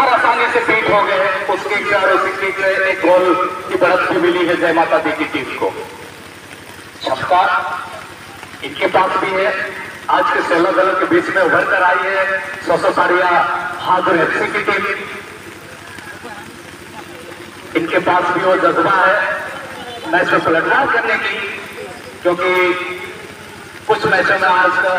और आसानी से पीट हो गए। उस किक से और उसी किक एक गोल की बढ़त भी मिली है जय माता दी की टीम को। छक्का इनके पास भी है। आज के सोलह दलों के बीच में उभर कर आई है सौ सौ साड़िया हाजुर एफसी की टीम। इनके पास भी वो जज्बा है मैच में पलटवार करने की क्योंकि कुछ मैचों में आज का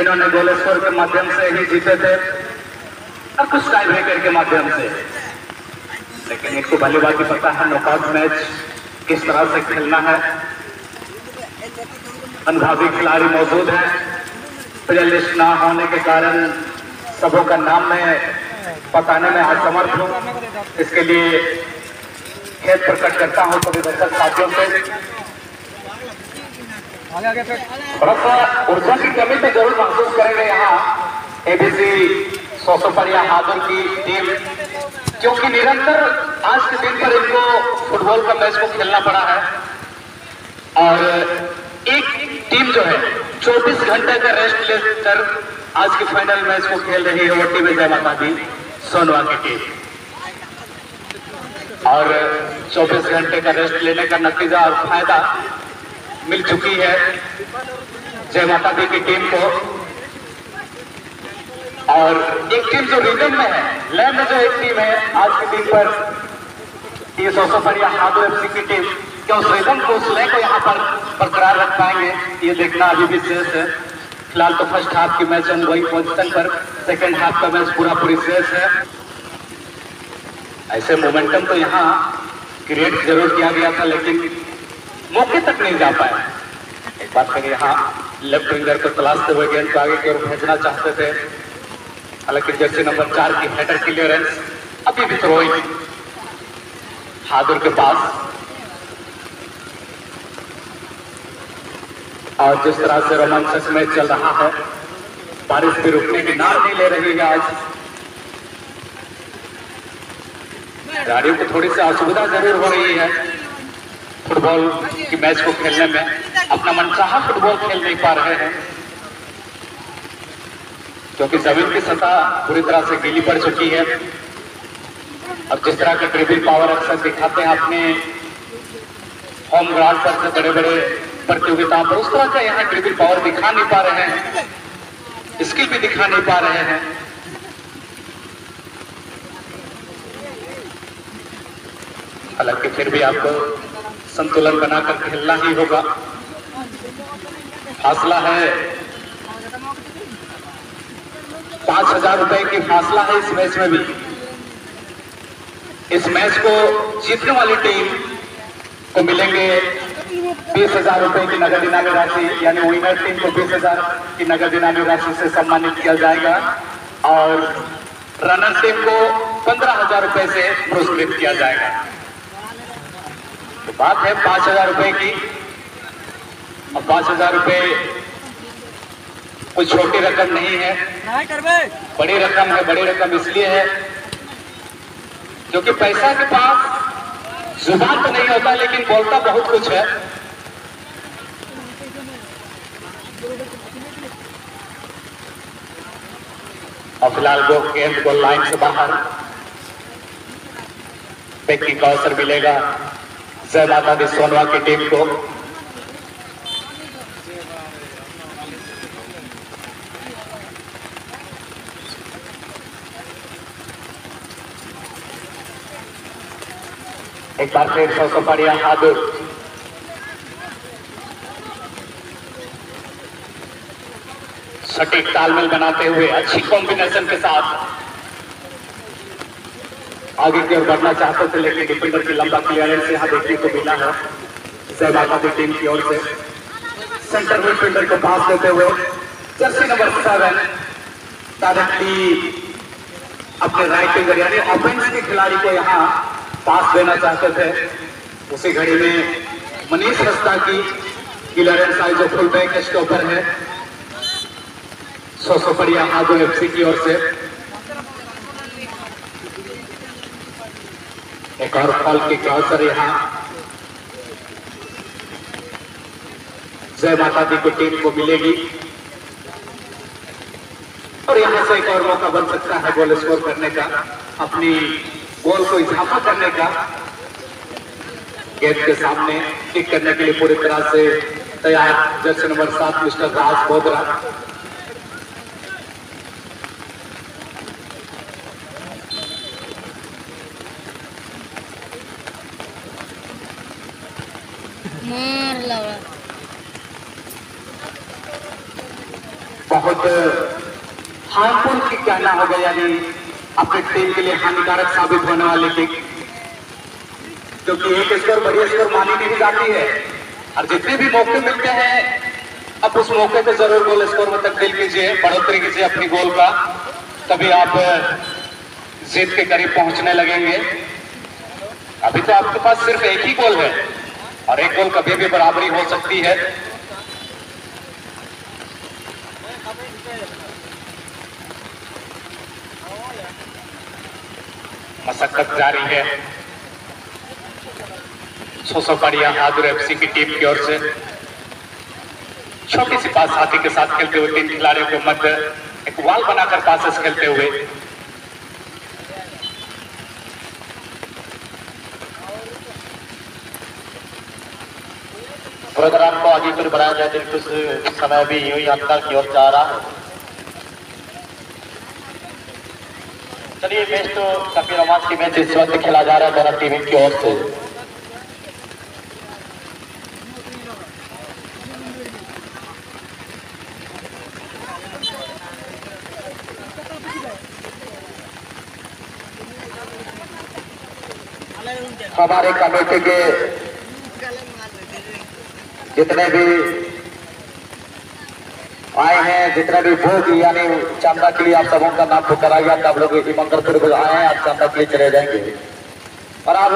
इन्होंने गोल स्कोर के माध्यम से ही जीते थे। और कुछ टाई ब्रेकर के माध्यम से। लेकिन एक तो बात ही पता है नॉकआउट मैच किस तरह से खेलना है। अनुभवी खिलाड़ी मौजूद है। प्लेयर लिस्ट ना होने के कारण सबों का नाम मैं बताने में असमर्थ हूँ। इसके लिए खेत प्रकट करता हूँ सभी दर्शक साथियों से। थोड़ा सा ऊर्जा की कमी तो ज़रूर महसूस करेंगे यहाँ। एबीसी सौ सौ या हादुर की टीम, क्योंकि निरंतर आज के दिन पर इनको फुटबॉल का मैच को खेलना पड़ा है। और एक टीम जो है 24 घंटे का रेस्ट लेकर आज के फाइनल मैच को खेल रही है वो टीम जय माता दी, सोनवा की टीम और 24 घंटे का रेस्ट लेने का नतीजा और फ़ायदा मिल चुकी है जय माता दी की टीम को। और एक टीम जो रिदम में है में जो एक टीम है, आज की टीम पर ये सौ सौ पर हादो एफसी की टीम क्या उस रिदम को, उस लय को यहाँ पर बरकरार रख पाएँगे? ये देखना अभी भी शेष है। फ़िलहाल तो फ़र्स्ट हाफ़ की मैच ऑन गोइंग पोजिशन पर सेकेंड हाफ़ का मैच पूरा पूरी शेष है। ऐसे मोमेंटम तो यहाँ क्रिएट ज़रूर किया गया था, लेकिन मौके तक नहीं जा पाए एक बार फिर यहाँ लेफ़्ट विंगर को तलाशते हुए गेंद को आगे की ओर भेजना चाहते थे। हालाँकि जर्सी नंबर चार की हेडर क्लियरेंस अभी भी थ्रोइंग हादुर के पास। और जिस तरह से रोमांचक मैच चल रहा है, बारिश भी रुकने की नाम नहीं ले रही है आज। गाड़ियों को थोड़ी सी असुविधा ज़रूर हो रही है फुटबॉल की मैच को खेलने में। अपना मनचाहा फुटबॉल खेल नहीं पा रहे हैं। क्योंकि ज़मीन की सतह पूरी तरह से गीली पड़ चुकी है। और जिस तरह का ड्रिबिल पावर अक्सर दिखाते हैं अपने होम ग्राउंड पर से बड़े बड़े प्रतियोगिताओं पर, उस तरह का यहाँ ड्रिबिल पावर दिखा नहीं पा रहे हैं। स्किल भी दिखा नहीं पा रहे हैं। हालाँकि फिर भी आपको संतुलन बनाकर खेलना ही होगा। फासला है। पाँच हज़ार रुपए की फासला है इस मैच में भी। इस मैच को जीतने वाली टीम को मिलेंगे बीस हज़ार रुपए की नगद इनामी राशि, यानी विनर टीम को बीस हज़ार की नगद इनामी राशि से सम्मानित किया जाएगा और रनर टीम को पंद्रह हज़ार रुपए से पुरस्कृत किया जाएगा। तो बात है पाँच हज़ार रुपए की। पाँच हज़ार रुपए कोई छोटी रकम नहीं है। बड़ी रकम है बड़ी रकम इसलिए है क्योंकि पैसा के पास ज़ुबान तो नहीं होता लेकिन बोलता बहुत कुछ है। और फ़िलहाल वो गेंद को लाइन से बाहर फेंकने का अवसर मिलेगा। जय माता दी सोनवा की टीम को। सौ बढ़िया हादुर सटीक तालमेल बनाते हुए अच्छी कॉम्बिनेशन के साथ आगे की ओर बढ़ना चाहते थे, लेकिन डिफेंडर की लंबा क्लियरेंस यहाँ देखने को मिला है। माता दी टीम की ओर से। सेंटर मिडफील्डर को पास देते हुए जर्सी नंबर सेवन डायरेक्टली अपने राइट विंगर यानी ऑफेंस के खिलाड़ी को यहाँ पास देना चाहते थे। उसी घड़ी में मनीष रस्ता की क्लियरेंस आई जो फुल बैक स्टॉपर है। सौ सौ बढ़िया आगो एफसी की ओर से। एक और फॉल की अवसर यहाँ। जय माता दी की टीम को मिलेगी। और यहाँ से एक और मौका बन सकता है गोल स्कोर करने का। अपनी गोल को इजाफा करने का गेट के सामने टिक करने के लिए पूरी तरह से तैयार। जर्सी नंबर सात मिस्टर राज मार लगा। बहुत हार्मफुल किक कहना होगा यानी अपने टीम के लिए हानिकारक साबित होने वाली किक क्योंकि एक स्कोर बड़ी स्कोर मानी नहीं जाती है। और जितने भी मौके मिलते हैं अब उस मौके पे ज़रूर गोल स्कोर में तब्दील कीजिए, बढ़ोतरी कीजिए अपनी गोल का। तभी आप जीत के करीब पहुँचने लगेंगे। अभी तो आपके पास सिर्फ़ एक ही गोल है, और एक गोल कभी भी बराबरी हो सकती है। मशक्कत जारी है। सौ बढ़िया हादुर एफसी की टीम की ओर से। छोटी सी पास हाथी के साथ खेलते हुए तीन खिलाड़ियों के मध्य एक वाल बनाकर पासेस खेलते हुए। प्रोग्राम को आगे फिर बढ़ाया जाए कुछ समय भी यूँ ही अंतर की ओर जा रहा है। चलिए मैच तो काफ़ी रोमांच की मैच इस वक्त खेला जा रहा है दोनों टीम की ओर से। हमारे कमेटी के जितने भी आए हैं जितने भी भोग यानी चंदा के लिए आप सबों का नाम पुकारा गया आप लोग इसी मंगलपुर को आए हैं आप चंदा के लिए चले जाएँगे। और आप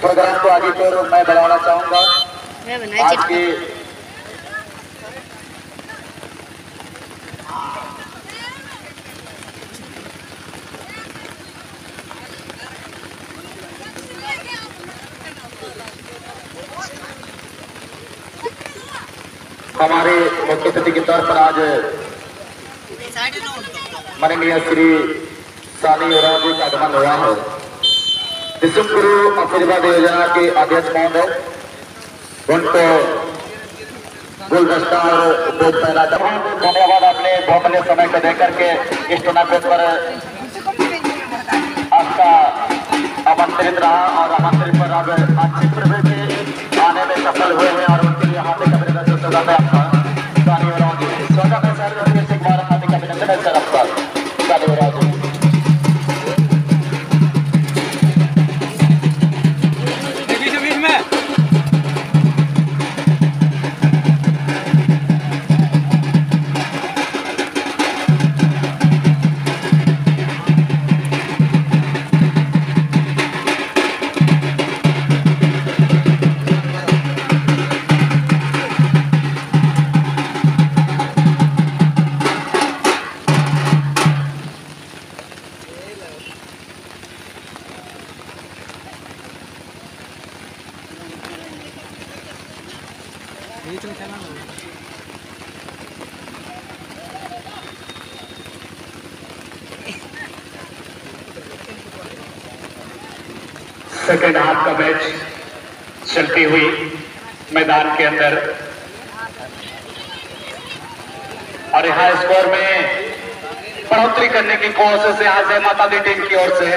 प्रोग्राम को आगे की ओर मैं बढ़ाना चाहूँगा। आज की हमारे मुख्य अतिथि के तौर पर आज माननीय श्री सानी ओराव जी का आगमन हुआ है। विश्व गुरु आशीर्वाद योजना के अध्यक्ष महोदय, उनको गुलदस्ता और बोध पहना धन्यवाद अपने बहुमूल्य समय को देकर के इस टूर्नामेंट पर आपका आमंत्रित रहा और आमंत्रित पर अब अच्छे के आने में सफल हुए हैं और उनके लिए हार्दिक अभिनंदन। स्वागत है आपका सेकेंड हाफ़ का मैच चलती हुई मैदान के अंदर। और यहाँ स्कोर में बढ़ोतरी करने की कोशिश है आज माता दी टीम की ओर से।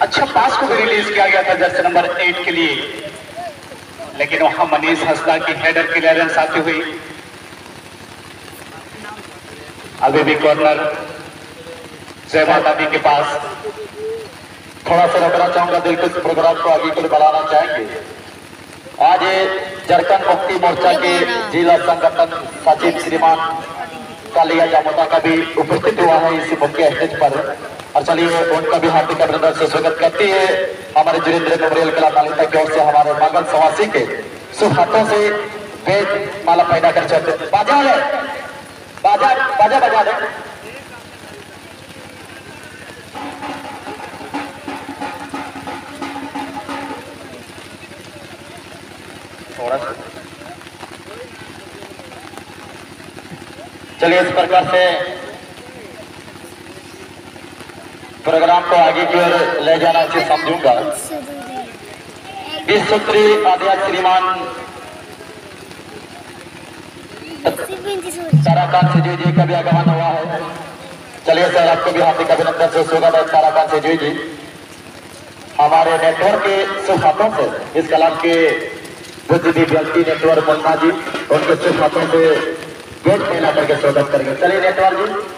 अच्छा पास को भी रिलीज़ किया गया था जर्सी नंबर एट के लिए। लेकिन वहाँ मनीष हंसदा की हेडर क्लियरेंस आती हुई। अभी भी कॉर्नर जय माता दी के पास। थोड़ा सा रखना चाहूँगा दिल के प्रोग्राम को आगे के लिए बढ़ाना चाहेंगे। आज ये झारखंड मुक्ति मोर्चा के जिला संगठन सचिव श्रीमान कालिया जामोदा का भी उपस्थित हुआ है इसी मुख्य स्टेज पर। और चलिए उनका भी हार्दिक अभिनंदन से स्वागत करती है। हमारे जुरेंद्र मेमोरियल कला तालिका की ओर से हमारे मंगल सवासी के शुभ हाथों से वेद माला पैदा कर चलते बाजा ले बाजा बाजा बजा ले चलिए, इस प्रकार से प्रोग्राम को आगे की ओर ले जाना उचित समझूँगा। इस सूत्री अध्यक्ष श्रीमान, ताराकांत सिजू जी का भी आगमन हुआ है। चलिए सर, आपको भी हार्दिक अभिनंदन से स्वागत है ताराकांत सिजू जी। हमारे नेटवर्क के शुभ हाथों से, इस क्लब के बुद्धिजीवी व्यक्ति नेटवर्क मुन्ना जी, उनके शुभ हाथों से गेट मेला करके स्वागत करेंगे। चलिए नेटवर्क जी।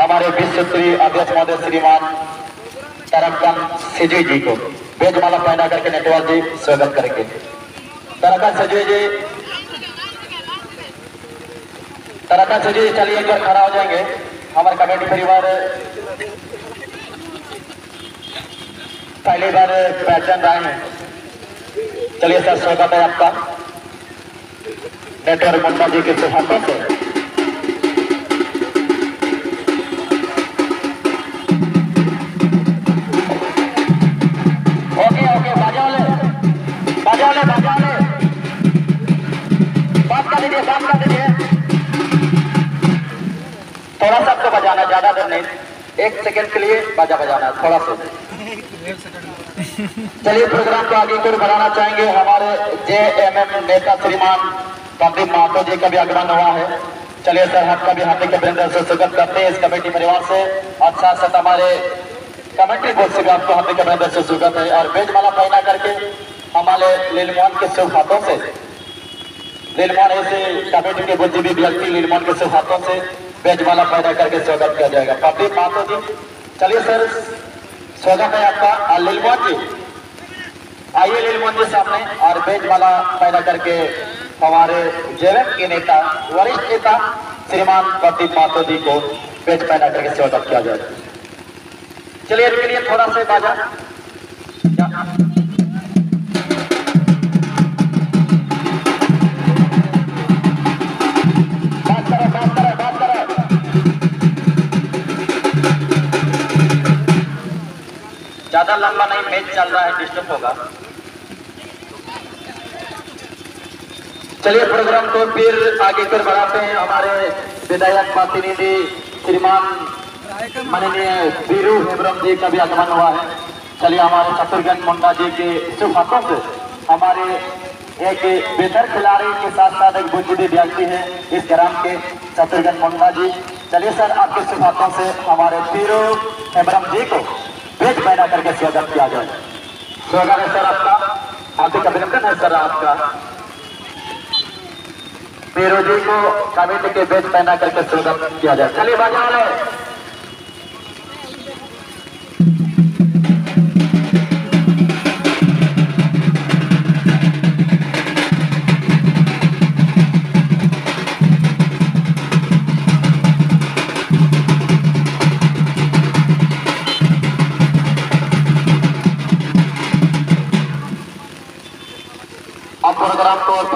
हमारे विश्व श्री अध्यक्ष महोदय श्रीमान तरक्कम सिजू जी को बेजमाला पहना करके नेटवर्क जी स्वागत करेंगे। तरक्कम सिजू जी, तरक्कम सिजू जी चलिए एक खड़ा हो जाएँगे। हमारे कमेटी परिवार, पहली बार पहचान रहे हैं। चलिए सर, स्वागत है आपका। नेटवर्क मुन्ना जी के हाथों थोड़ा सा आपको बजाना ज़्यादा देर नहीं एक सेकंड के लिए बाजा बजाना थोड़ा सा चलिए प्रोग्राम को आगे की बढ़ाना चाहेंगे। हमारे जे एम एम नेता श्रीमान पंडित महतो जी का भी आगमन हुआ है। चलिए सर, हम का भी हार्दिक अभिनंदन से स्वागत करते हैं इस कमेटी परिवार से। और साथ साथ हमारे कमेटी बोर्ड से भी आपको हार्दिक अभिनंदन से स्वागत है। और बेजमाला पहना करके हमारे लीलमोहन के शुभ हाथों से। लीलमोहन ऐसे कमेटी के बुद्धिजीवी व्यक्ति लीलमोहन के शुभ हाथों से बेजमाला पैदा करके स्वागत किया जाएगा। पंडित महतो जी, चलिए सर, स्वागत है आपका। और लीलमोहन जी। आइए लीलमोहन जी सामने। और बेजमाला पैदा करके हमारे जेएम के नेता, वरिष्ठ नेता, श्रीमान प्रदीप मातो जी को पेज पैदा करके स्वागत किया जाए। चलिए इसके लिए थोड़ा सा बाजा ज़्यादा लंबा नहीं मैच चल रहा है डिस्टर्ब होगा। चलिए प्रोग्राम को फिर आगे कर बढ़ाते हैं हमारे विधायक प्रतिनिधि श्रीमान माननीय वीरू हेमरम जी का भी आगमन हुआ है। चलिए हमारे शत्रुघ्न मुंडा जी के शुभ हाथों से हमारे एक बेहतर खिलाड़ी के साथ साथ एक बुद्धिजीवी व्यक्ति है इस ग्राम के शत्रुघ्न मुंडा जी। चलिए सर, आपके शुभ हाथों से हमारे वीरू हेमरम जी को पेट पैदा करके स्वागत किया जाए। स्वागत है सर आपका। हार्दिक अभिनंदन है सर आपका। वीरू जी को कमेटी के बेच पहना करके स्वागत किया जाए। चलिए बाज़ार वाले।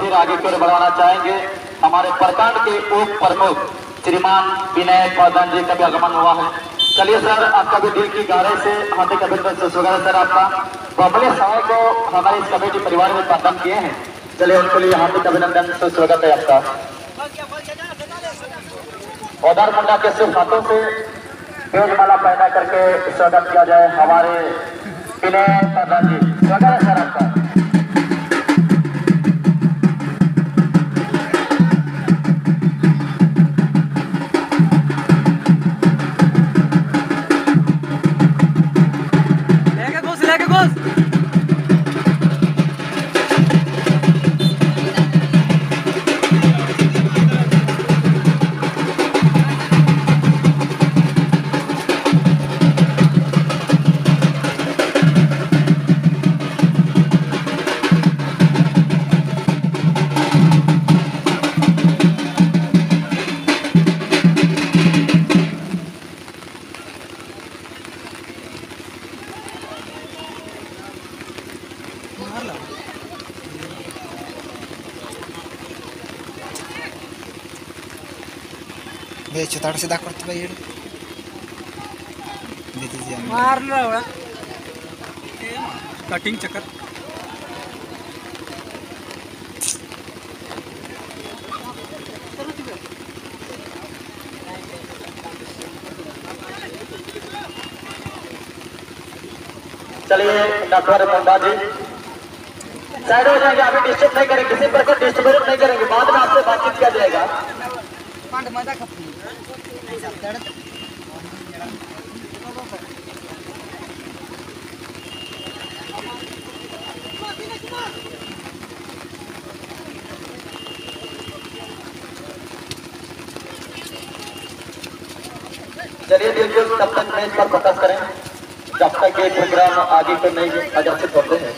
फिर आगे की ओर बढ़ाना चाहेंगे। हमारे प्रखंड के उप प्रमुख श्रीमान विनय प्रधान जी का भी आगमन हुआ है। चलिए सर, आपका भी दिल की गहराई से, हार्दिक अभिनंदन से स्वागत सर आपका। बबले समय को हमारे इस कमेटी परिवार में प्रदान किए हैं। चलिए उनके लिए हार्दिक अभिनंदन से स्वागत है आपका। औदार मुंडा के शुभ हाथों से पेजमाला पैदा करके स्वागत किया जाए हमारे विनय प्रधान जी। स्वागत है सर आपका। मार सीधा करते भाई हेड दे दीजिए मार लो बड़ा कटिंग चक्कर चलिए डॉक्टर पंडा जी। साइड हो जाएँगे आप डिस्टर्ब नहीं करेंगे किसी प्रकार डिस्टर्ब नहीं करेंगे। बाद में आपसे बातचीत किया जाएगा। चलिए बिल्कुल तब तक मैच पर फोकस करें। जब तक ये प्रोग्राम आगे को नहीं प्रदर्शित होते हैं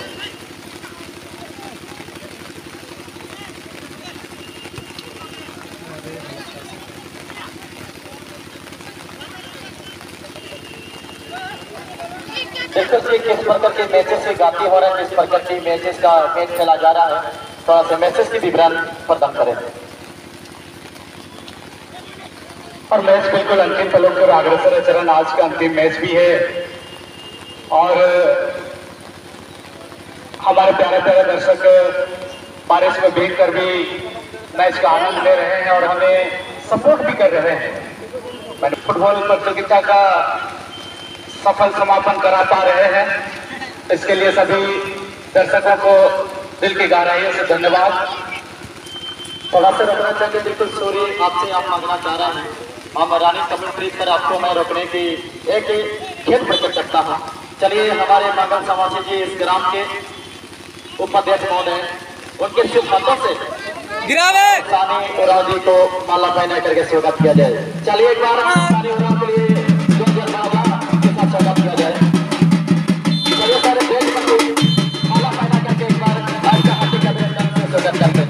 देखो जी किस प्रकार के मैचेस से गाती हो रहे हैं किस प्रकार की मैचेस का मैच खेला जा रहा है, थोड़ा सा मैचेस की विवरण प्रदान करें। और मैच बिल्कुल अंतिम पलों पर अग्रसर है, चरण आज का अंतिम मैच भी है। और, हमारे प्यारे प्यारे दर्शक, बारिश में भीग कर भी मैच का आनंद ले रहे हैं और हमें सपोर्ट भी कर रहे हैं। मैंने फुटबॉल प्रतियोगिता का सफल समापन करा पा रहे हैं। इसके लिए सभी दर्शकों को दिल की गहराइयों से धन्यवाद। थोड़ा सा रोकना चाहेंगे बिल्कुल सॉरी आपसे आप मांगना चाह रहे हैं। हम रानी कमेंट्री पर आपको मैं रोकने की एक खेत प्रकट करता हूँ। चलिए हमारे मंगल समाजी जी इस ग्राम के उपाध्यक्ष महोदय उनके शुभ हाथों से गिरावे! सानी उराव जी को माला पहना करके स्वागत किया जाए। चलिए एक बार हो। Gracias.